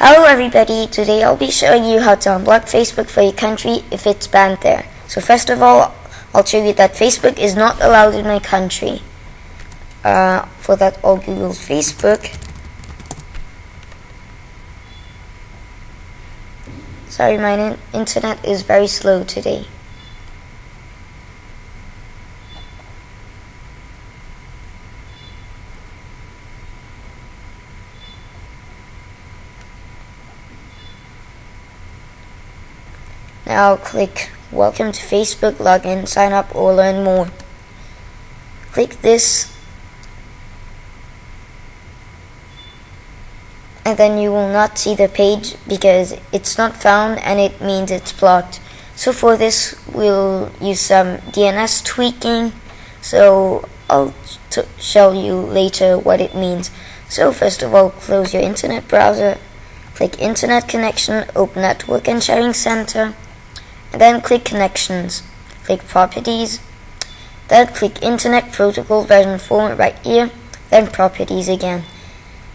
Hello everybody, today I'll be showing you how to unblock Facebook for your country if it's banned there. So first of all, I'll show you that Facebook is not allowed in my country. Uh, for that I'll Google Facebook. Sorry, my internet is very slow today. Now click Welcome to Facebook, login, sign up or learn more. Click this and then you will not see the page because it's not found and it means it's blocked. So for this we'll use some DNS tweaking so I'll show you later what it means. So first of all close your internet browser, click internet connection, open network and sharing center and then click Connections. Click Properties. Then click Internet Protocol version 4 right here. Then Properties again.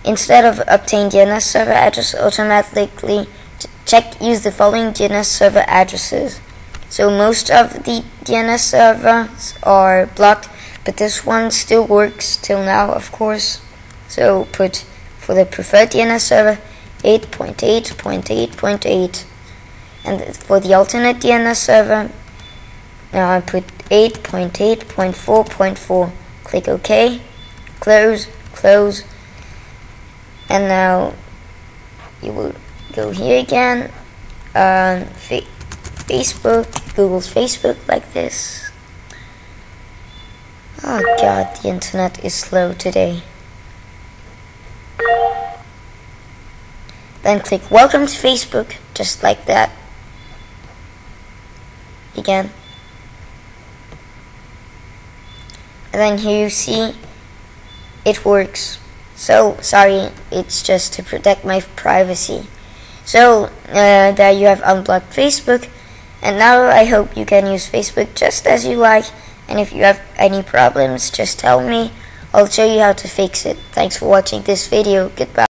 Instead of obtain DNS server address automatically, check use the following DNS server addresses. So most of the DNS servers are blocked, but this one still works till now, of course. So put for the preferred DNS server 8.8.8.8 and for the alternate DNS server now I put 8.8.4.4 click OK. Close close. And now you will go here again um, fa Facebook Google's Facebook like this. Oh god the internet is slow today. Then click welcome to Facebook just like that again. And then here you see it works. So, sorry, it's just to protect my privacy. So, uh, there you have unblocked Facebook. And now I hope you can use Facebook just as you like. And if you have any problems, just tell me. I'll show you how to fix it. Thanks for watching this video. Goodbye.